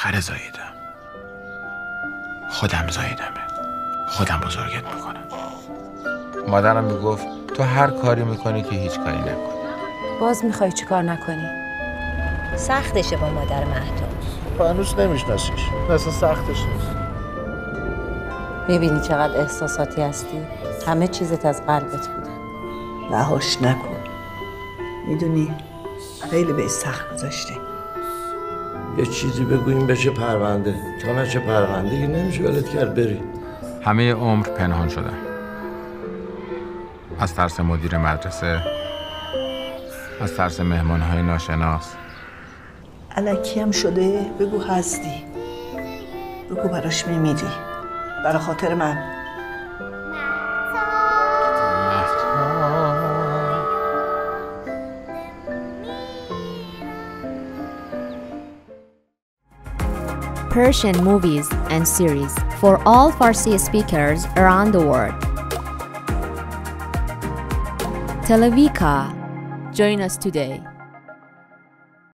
بالاخره زاییدم. خودم زاییدمه. خودم بزرگت می‌کنم. مادرم می‌گفت تو هر کاری می‌کنی که هیچ کاری نکنی باز می‌خوای چی کار نکنی؟ سختشه با مادر مهداد تو هنوز نمیشناسیش. اصلا سختش نیست. می‌بینی چقدر احساساتی هستی؟ همه چیزت از قلبت بوده. رهاش نکن. می‌دونی خیلی به سخت گذاشته یه چیزی بگوییم بشه پرونده. تا نشه پرونده که نمیشه ولت کرد بری. همه عمر پنهان شدم از ترس مدیر مدرسه از ترس مهمان های ناشناس. علکی هم شده بگو هستی. بگو براش میمیری. برا خاطر من. Persian movies and series for all Farsi speakers around the world. Televika. Join us today.